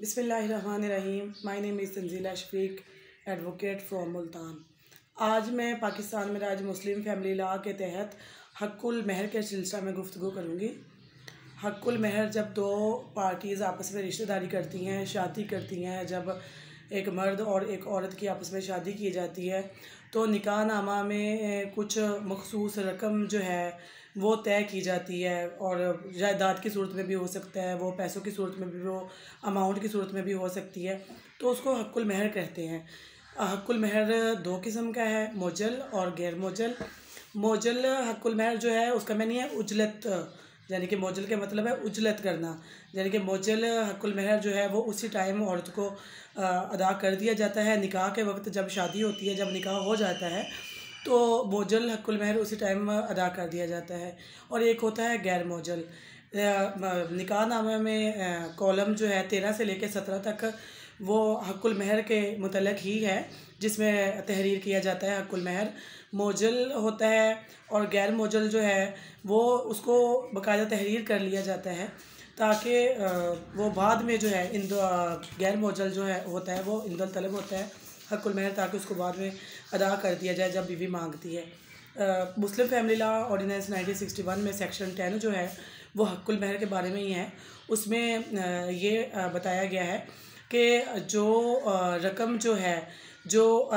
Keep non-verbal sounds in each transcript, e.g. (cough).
बिसमीम my name is Tanzeela Shafiq advocate from Multan आज मैं पाकिस्तान में राज मुस्लिम फैमिली लॉ के तहत हक्कुल महर के सिलसिला में गुफ्तु करूँगी। हक्कुल महर जब दो पार्टीज़ आपस में रिश्तेदारी करती हैं, शादी करती हैं, जब एक मर्द और एक औरत की आपस में शादी की जाती है तो निकाह नामा में कुछ मखसूस रकम जो है वो तय की जाती है और जायदाद की सूरत में भी हो सकता है, वो पैसों की सूरत में भी, वो अमाउंट की सूरत में भी हो सकती है। तो उसको हक्कुल महर कहते हैं। हक्कुल महर दो किस्म का है, मोजल और गैर मोजल। मोजल हक्कुल महर जो है, उसका मैंने है उजलत, यानी कि मोजल के मतलब है उजलत करना। यानी कि मोजल हकुल महर जो है, वो उसी टाइम औरत को अदा कर दिया जाता है। निकाह के वक्त जब शादी होती है, जब निकाह हो जाता है तो मोजल हकुल महर उसी टाइम अदा कर दिया जाता है। और एक होता है गैर मोजल। निकाह नामे में कॉलम जो है तेरह से लेकर सत्रह तक वो हकुल महर के मतलब ही है, जिसमें तहरीर किया जाता है हकुल महर मोजल होता है और गैर मोजल जो है वो उसको बाकायदा तहरीर कर लिया जाता है, ताकि वो बाद में जो है इंद गैर मोजल जो है होता है वो इंदल तलब होता है। हकुल महर ताकि उसको बाद में अदा कर दिया जाए जब बीवी मांगती है। मुस्लिम फैमिली लॉ ऑर्डिनेंस 1961 में सेक्शन टेन जो है, वो हकुल महर के बारे में ही है। उसमें ये बताया गया है कि जो रकम जो है, जो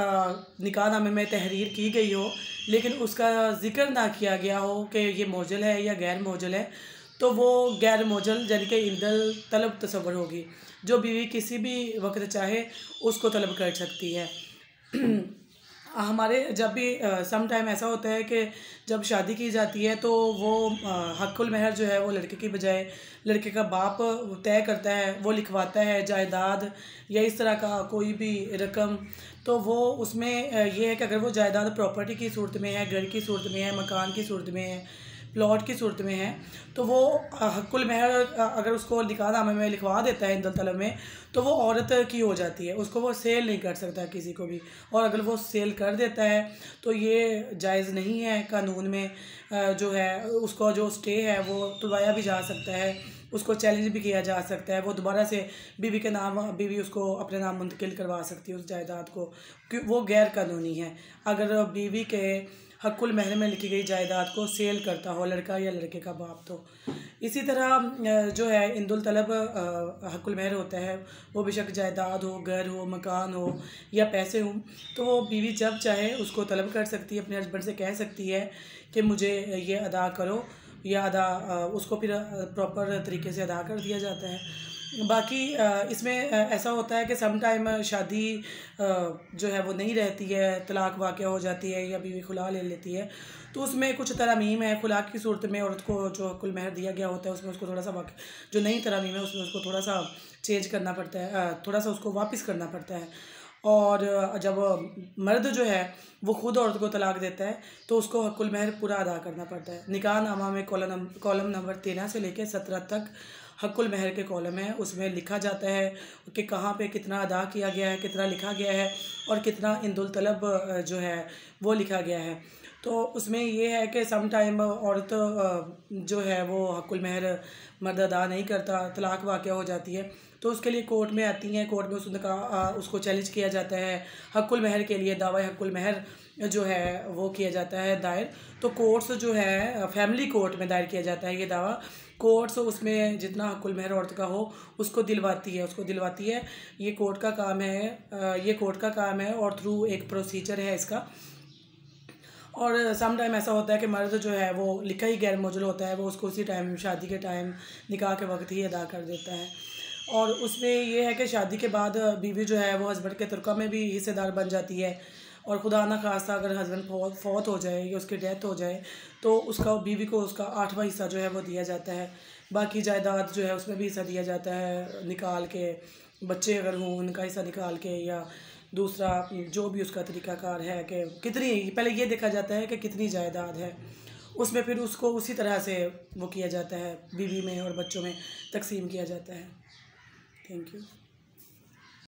निकाह नामे में तहरीर की गई हो, लेकिन उसका ज़िक्र ना किया गया हो कि ये मौजल है या गैर मौजल है तो वो गैर मौजल, यानी कि इंदल तलब तस्वर होगी। जो बीवी किसी भी वक्त चाहे, उसको तलब कर सकती है। (clears throat) हमारे जब भी सम टाइम ऐसा होता है कि जब शादी की जाती है तो वो हक्कुल महर जो है, वो लड़के की बजाय लड़के का बाप तय करता है, वो लिखवाता है जायदाद या इस तरह का कोई भी रकम। तो वो उसमें ये है कि अगर वो जायदाद प्रॉपर्टी की सूरत में है, घर की सूरत में है, मकान की सूरत में है प्लॉट की सूरत में है तो वो हक्कुल महर अगर उसको नामे में लिखवा देता है इंदल तलब में तो वो औरत की हो जाती है। उसको वो सेल नहीं कर सकता किसी को भी। और अगर वो सेल कर देता है तो ये जायज़ नहीं है कानून में जो है, उसको जो स्टे है, वो तुलवाया भी जा सकता है, उसको चैलेंज भी किया जा सकता है, वो दोबारा से बीवी के नाम, बीवी उसको अपने नाम मुंतकिल करवा सकती है उस जायदाद को क्योंकि वो गैर कानूनी है। अगर बीवी के हकुल महल में लिखी गई जायदाद को सेल करता हो, लड़का या लड़के का बाप तो। इसी तरह जो है इंदुल तलब हकुल महर होता है, वो बेशक जायदाद हो, घर हो, मकान हो, या पैसे हों तो वो बीवी जब चाहे उसको तलब कर सकती है, अपने हस्बैंड से कह सकती है कि मुझे ये अदा करो, या अदा उसको फिर प्रॉपर तरीके से अदा कर दिया जाता है। बाकी इसमें ऐसा होता है कि सम टाइम शादी जो है वो नहीं रहती है, तलाक वाक़ हो जाती है या बीवी खुला ले लेती है तो उसमें कुछ तरमीम है खुलाक की सूरत में औरत को जो कुल महर दिया गया होता है उसमें उसको थोड़ा सा वाक़, जो नई तरमीम है उसमें उसको थोड़ा सा चेंज करना पड़ता है थोड़ा सा उसको वापस करना पड़ता है और जब मर्द जो है वो ख़ुद औरत को तलाक देता है तो उसको हकुल महर पूरा अदा करना पड़ता है। निकाह नामा में कॉलम कॉलम नंबर तेरह से लेकर सत्रह तक हकुल महर के कॉलम है, उसमें लिखा जाता है कि कहाँ पे कितना अदा किया गया है, कितना लिखा गया है और कितना इंदुल तलब जो है, वो लिखा गया है। तो उसमें ये है कि सम टाइम औरत जो है, वो हकुल महर मर्द अदा नहीं करता, तलाक वाक़ हो जाती है तो उसके लिए कोर्ट में आती हैं, कोर्ट में उसने कहा उसको चैलेंज किया जाता है। हकुल महर के लिए दावा हकुल महर जो है, वो किया जाता है दायर। तो कोर्ट्स जो है, फैमिली कोर्ट में दायर किया जाता है ये दावा। कोर्ट्स उसमें जितना हकुल महर औरत का हो, उसको दिलवाती है, उसको दिलवाती है। ये कोर्ट का काम है ये कोर्ट का काम है और थ्रू एक प्रोसीजर है इसका। और सम टाइम ऐसा होता है कि मर्द जो है, वो लिखा ही गैर मौजूद होता है, वो उसको उसी टाइम शादी के टाइम निकाह के वक्त ही अदा कर देता है। और उसमें ये है कि शादी के बाद बीवी जो है, वो हस्बैंड के तुर्का में भी हिस्सेदार बन जाती है। और खुदा ना खासा अगर हस्बैंड फौत फौत हो जाए, या उसकी डेथ हो जाए तो उसका बीवी को उसका आठवां हिस्सा जो है वो दिया जाता है। बाकी जायदाद जो है उसमें भी हिस्सा दिया जाता है, निकाल के, बच्चे अगर हों, उनका हिस्सा निकाल के, या दूसरा जो भी उसका तरीकाकार है कि कितनी, पहले ये देखा जाता है कि कितनी जायदाद है। उसमें फिर उसको उसी तरह से वो किया जाता है, बीवी में और बच्चों में तकसीम किया जाता है। Thank you